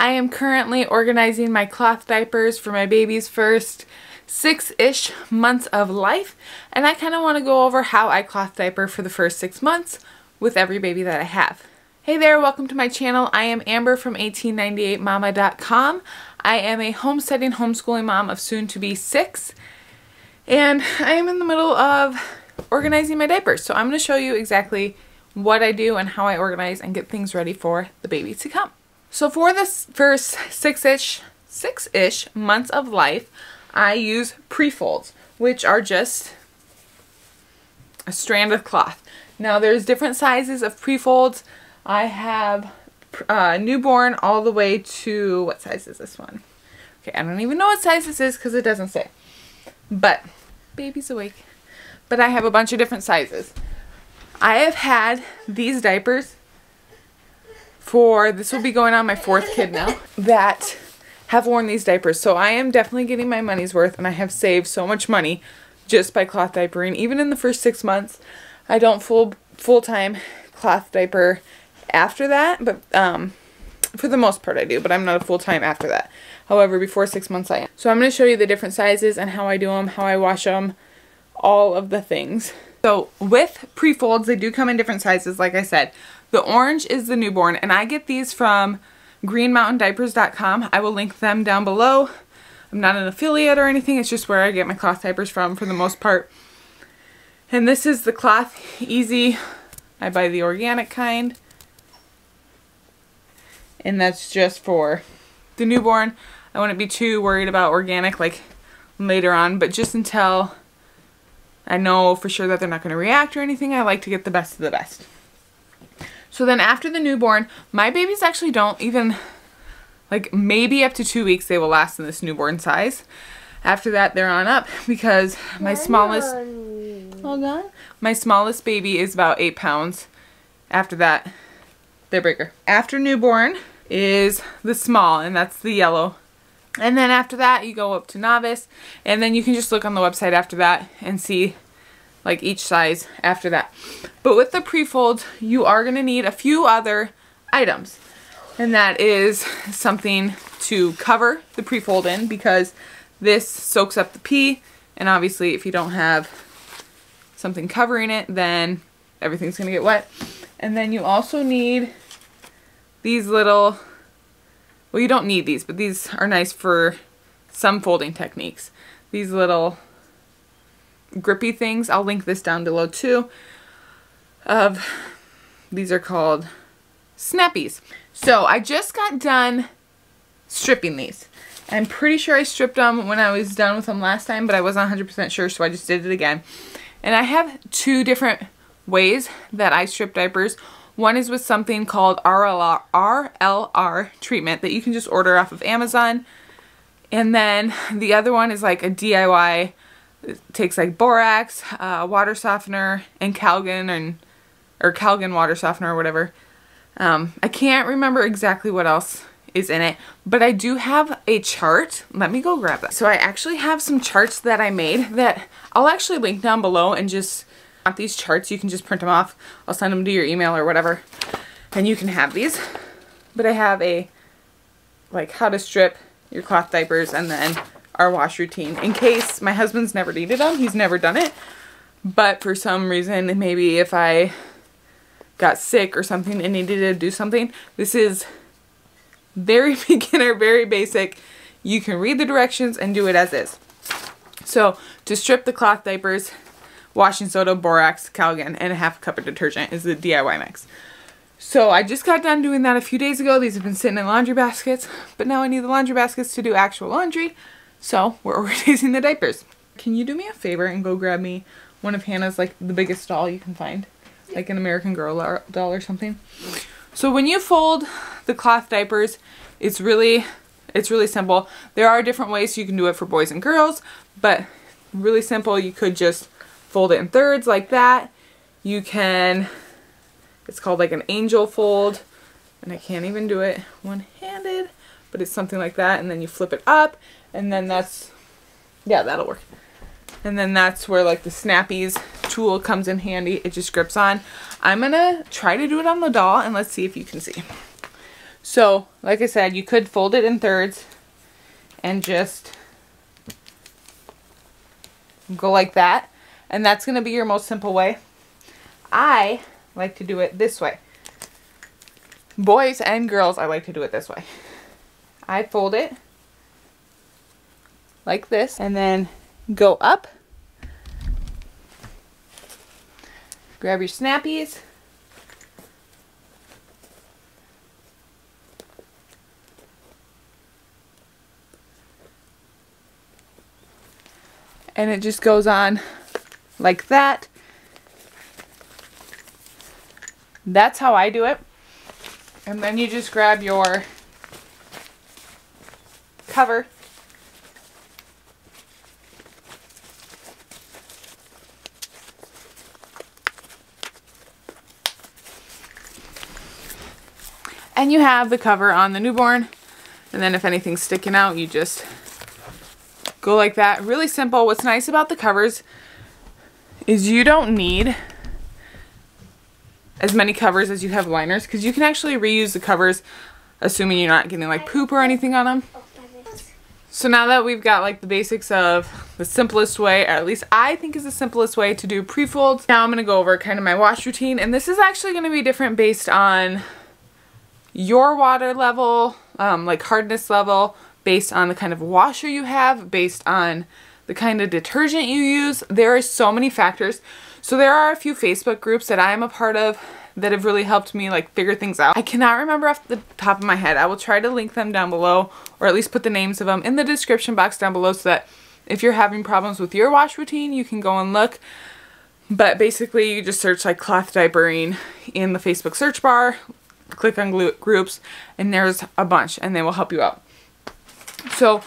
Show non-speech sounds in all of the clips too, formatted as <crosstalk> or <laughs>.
I am currently organizing my cloth diapers for my baby's first six-ish months of life and I kind of want to go over how I cloth diaper for the first six months with every baby that I have. Hey there, welcome to my channel. I am Amber from 1898mama.com. I am a homesteading homeschooling mom of soon to be six and I am in the middle of organizing my diapers. So I'm going to show you exactly what I do and how I organize and get things ready for the baby to come. So for the first six-ish six-ish months of life, I use pre-folds, which are just a strand of cloth. Now there's different sizes of pre-folds. I have uh, newborn all the way to, what size is this one? Okay, I don't even know what size this is because it doesn't say. But, baby's awake. But I have a bunch of different sizes. I have had these diapers for, this will be going on my fourth kid now, that have worn these diapers. So I am definitely getting my money's worth and I have saved so much money just by cloth diapering. Even in the first six months, I don't full full-time cloth diaper after that, but um, for the most part I do, but I'm not a full-time after that. However, before six months I am. So I'm going to show you the different sizes and how I do them, how I wash them, all of the things. So with pre-folds, they do come in different sizes, like I said. The orange is the newborn, and I get these from greenmountaindiapers.com. I will link them down below. I'm not an affiliate or anything. It's just where I get my cloth diapers from for the most part. And this is the Cloth-eez. I buy the organic kind. And that's just for the newborn. I wouldn't be too worried about organic like later on, but just until I know for sure that they're not going to react or anything, I like to get the best of the best. So then after the newborn, my babies actually don't even, like maybe up to two weeks they will last in this newborn size. After that, they're on up because my smallest, hold on, my smallest baby is about eight pounds. After that, they're bigger. After newborn is the small, and that's the yellow. And then after that, you go up to novice, and then you can just look on the website after that and see like each size after that. But with the pre-folds, you are going to need a few other items. And that is something to cover the pre-fold in because this soaks up the pee. And obviously if you don't have something covering it, then everything's going to get wet. And then you also need these little, well you don't need these, but these are nice for some folding techniques. These little grippy things. I'll link this down below too. Of these are called snappies. So I just got done stripping these. I'm pretty sure I stripped them when I was done with them last time, but I wasn't 100% sure, so I just did it again. And I have two different ways that I strip diapers. One is with something called RLR, RLR treatment that you can just order off of Amazon. And then the other one is like a DIY it takes like borax, uh, water softener, and Calgon and or Calgon water softener or whatever. Um, I can't remember exactly what else is in it, but I do have a chart. Let me go grab that. So I actually have some charts that I made that I'll actually link down below and just want these charts. You can just print them off. I'll send them to your email or whatever, and you can have these. But I have a like how to strip your cloth diapers and then our wash routine in case my husband's never needed them. He's never done it. But for some reason, maybe if I got sick or something and needed to do something, this is very <laughs> beginner, very basic. You can read the directions and do it as is. So to strip the cloth diapers, washing soda, borax, Calgon, and a half cup of detergent is the DIY mix. So I just got done doing that a few days ago. These have been sitting in laundry baskets, but now I need the laundry baskets to do actual laundry. So we're <laughs> organizing the diapers. Can you do me a favor and go grab me one of Hannah's, like the biggest doll you can find? Like an American Girl doll or something. So when you fold the cloth diapers, it's really, it's really simple. There are different ways you can do it for boys and girls, but really simple. You could just fold it in thirds like that. You can, it's called like an angel fold, and I can't even do it one-handed, but it's something like that. And then you flip it up and then that's, yeah, that'll work. And then that's where like the snappies tool comes in handy. It just grips on. I'm to try to do it on the doll and let's see if you can see. So, like I said, you could fold it in thirds and just go like that. And that's going to be your most simple way. I like to do it this way. Boys and girls, I like to do it this way. I fold it like this and then go up. Grab your snappies. And it just goes on like that. That's how I do it. And then you just grab your cover And you have the cover on the newborn. And then if anything's sticking out, you just go like that. Really simple. What's nice about the covers is you don't need as many covers as you have liners because you can actually reuse the covers assuming you're not getting like poop or anything on them. So now that we've got like the basics of the simplest way, or at least I think is the simplest way to do pre-folds, now I'm going to go over kind of my wash routine. And this is actually going to be different based on your water level, um, like hardness level, based on the kind of washer you have, based on the kind of detergent you use. There are so many factors. So there are a few Facebook groups that I am a part of that have really helped me like figure things out. I cannot remember off the top of my head. I will try to link them down below or at least put the names of them in the description box down below so that if you're having problems with your wash routine, you can go and look. But basically you just search like cloth diapering in the Facebook search bar, click on groups, and there's a bunch, and they will help you out. So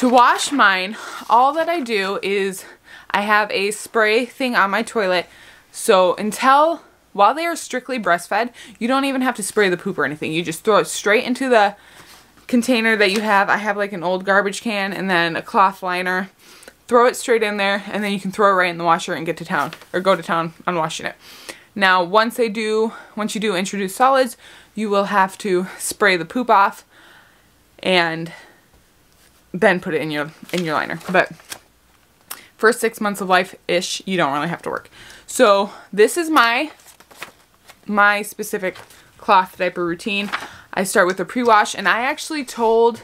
to wash mine, all that I do is I have a spray thing on my toilet. So until, while they are strictly breastfed, you don't even have to spray the poop or anything. You just throw it straight into the container that you have. I have like an old garbage can and then a cloth liner. Throw it straight in there and then you can throw it right in the washer and get to town or go to town on washing it. Now, once they do, once you do introduce solids, you will have to spray the poop off and then put it in your in your liner. But first six months of life-ish, you don't really have to work. So this is my my specific cloth diaper routine. I start with a pre-wash and I actually told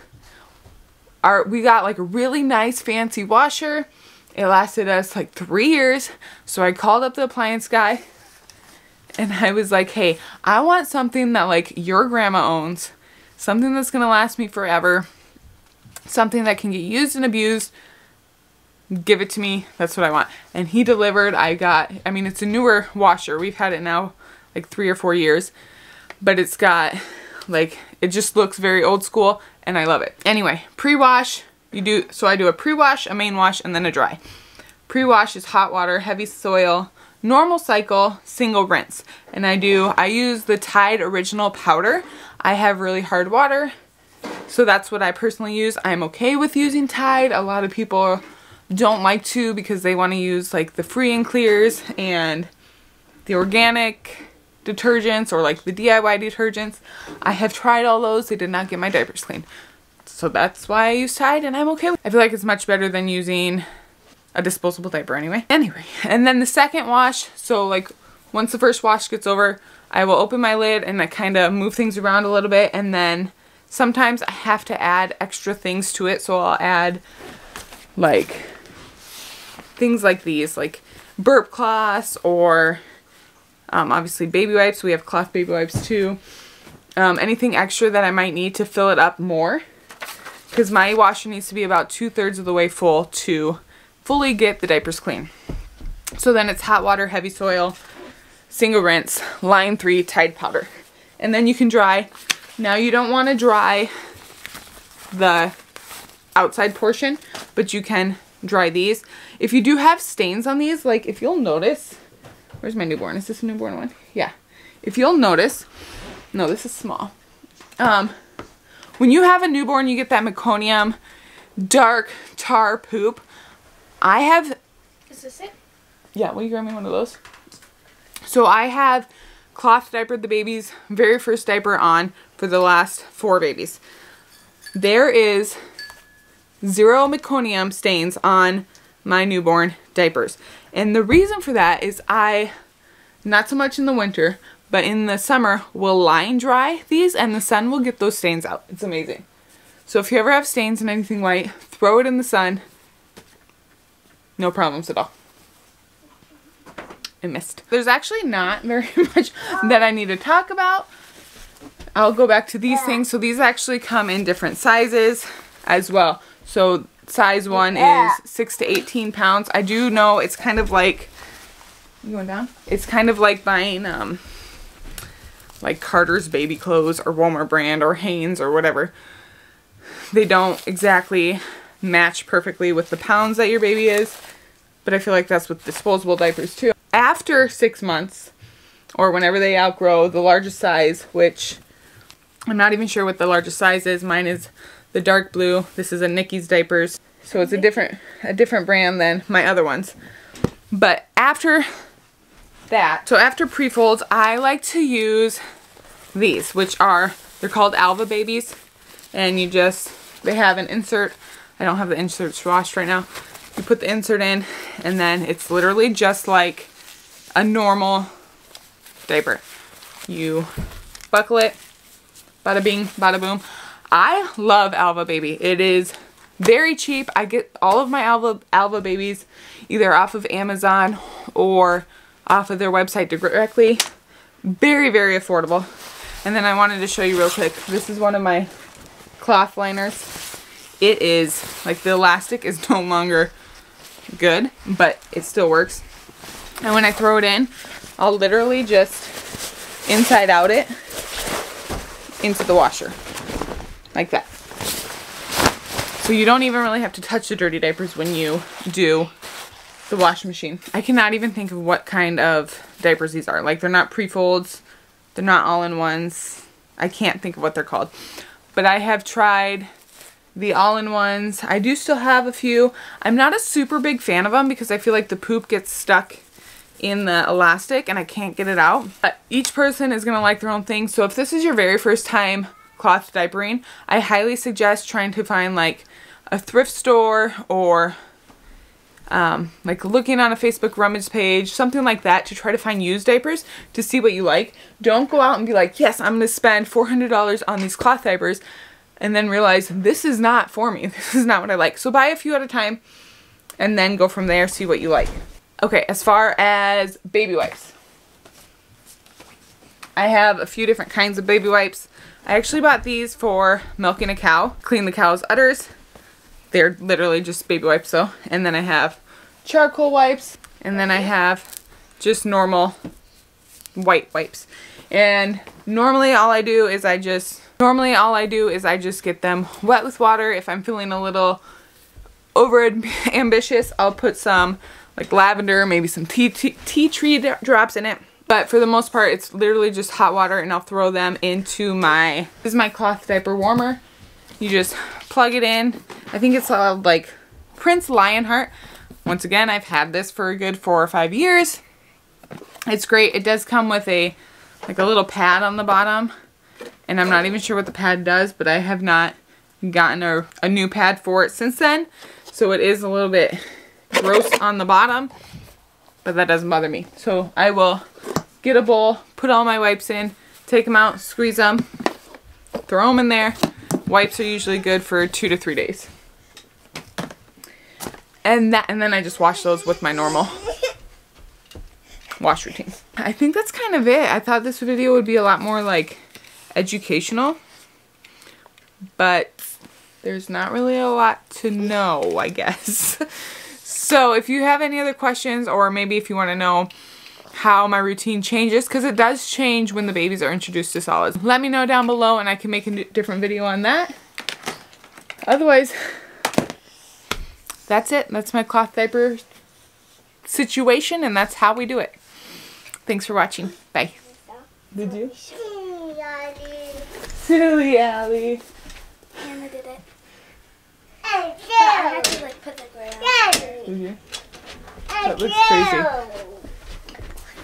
our we got like a really nice fancy washer. It lasted us like three years. So I called up the appliance guy and I was like, hey, I want something that like your grandma owns, something that's gonna last me forever, something that can get used and abused. Give it to me. That's what I want. And he delivered. I got, I mean, it's a newer washer. We've had it now like three or four years, but it's got like, it just looks very old school and I love it. Anyway, pre-wash, you do, so I do a pre-wash, a main wash, and then a dry. Pre-wash is hot water, heavy soil, normal cycle, single rinse. And I do, I use the Tide Original Powder. I have really hard water, so that's what I personally use. I'm okay with using Tide. A lot of people don't like to because they want to use like the free and clears and the organic detergents or like the DIY detergents. I have tried all those. They did not get my diapers clean. So that's why I use Tide and I'm okay. I feel like it's much better than using a disposable diaper anyway. Anyway, and then the second wash, so like once the first wash gets over, I will open my lid and I kind of move things around a little bit and then sometimes I have to add extra things to it. So I'll add like things like these, like burp cloths or um, obviously baby wipes. We have cloth baby wipes too. Um, anything extra that I might need to fill it up more because my washer needs to be about two thirds of the way full to fully get the diapers clean. So then it's hot water, heavy soil, single rinse, line 3 Tide powder. And then you can dry. Now you don't want to dry the outside portion, but you can dry these. If you do have stains on these, like if you'll notice, where's my newborn? Is this a newborn one? Yeah. If you'll notice, no, this is small. Um, when you have a newborn, you get that meconium dark tar poop. I have... Is this it? Yeah, will you grab me one of those? So I have cloth diapered the baby's very first diaper on for the last four babies. There is zero meconium stains on my newborn diapers. And the reason for that is I, not so much in the winter, but in the summer, will line dry these and the sun will get those stains out. It's amazing. So if you ever have stains in anything white, throw it in the sun. No problems at all. I missed. There's actually not very <laughs> much that I need to talk about. I'll go back to these things. So these actually come in different sizes as well. So size one is 6 to 18 pounds. I do know it's kind of like, you going down? It's kind of like buying um, like Carter's baby clothes or Walmart brand or Hanes or whatever. They don't exactly match perfectly with the pounds that your baby is, but I feel like that's with disposable diapers too. After six months, or whenever they outgrow the largest size, which I'm not even sure what the largest size is. Mine is the dark blue. This is a Nicki's diapers. So it's a different a different brand than my other ones. But after that, so after pre-folds, I like to use these, which are, they're called Alva Babies. And you just, they have an insert. I don't have the inserts washed right now. You put the insert in, and then it's literally just like a normal diaper. You buckle it, bada bing, bada boom. I love Alva Baby. It is very cheap. I get all of my Alva, Alva Babies either off of Amazon or off of their website directly. Very, very affordable. And then I wanted to show you real quick. This is one of my cloth liners. It is, like the elastic is <laughs> no longer good, but it still works. And when I throw it in, I'll literally just inside out it into the washer. Like that. So you don't even really have to touch the dirty diapers when you do the washing machine. I cannot even think of what kind of diapers these are. Like they're not pre-folds. They're not all-in-ones. I can't think of what they're called. But I have tried the all-in-ones. I do still have a few. I'm not a super big fan of them because I feel like the poop gets stuck in the elastic and I can't get it out. But each person is going to like their own thing. So if this is your very first time cloth diapering, I highly suggest trying to find like a thrift store or um, like looking on a Facebook rummage page, something like that to try to find used diapers to see what you like. Don't go out and be like, yes, I'm going to spend $400 on these cloth diapers and then realize this is not for me. <laughs> This is not what I like. So buy a few at a time and then go from there, see what you like. Okay, as far as baby wipes. I have a few different kinds of baby wipes. I actually bought these for milking a cow, clean the cow's udders. They're literally just baby wipes though. And then I have charcoal wipes. And then I have just normal white wipes. And normally all I do is I just, normally all I do is I just get them wet with water. If I'm feeling a little over ambitious, I'll put some like lavender, maybe some tea, tea, tea tree drops in it. But for the most part, it's literally just hot water and I'll throw them into my, this is my cloth diaper warmer. You just plug it in. I think it's called like Prince Lionheart. Once again, I've had this for a good four or five years. It's great. It does come with a, like a little pad on the bottom. And I'm not even sure what the pad does, but I have not gotten a, a new pad for it since then. So it is a little bit gross on the bottom, but that doesn't bother me. So I will get a bowl, put all my wipes in, take them out, squeeze them, throw them in there. Wipes are usually good for two to three days. And that, and then I just wash those with my normal wash routine. I think that's kind of it. I thought this video would be a lot more like educational, but there's not really a lot to know, I guess. <laughs> so if you have any other questions or maybe if you want to know how my routine changes because it does change when the babies are introduced to solids. Let me know down below and I can make a different video on that. Otherwise, that's it. That's my cloth diaper situation and that's how we do it. Thanks for watching. Bye. Did you? Silly Allie. Silly Allie. Hannah did it. Hey, but I had to like put the gray on. Did you? That looks crazy.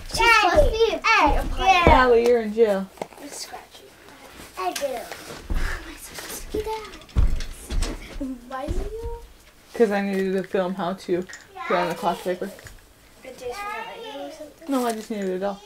She's supposed to be a, a part Allie, you're in jail. It's scratchy. I do. How am I supposed to get out? Why are you? Because I needed to film how to put on the cloth paper. Did Jason let you or something? No, I just needed it all.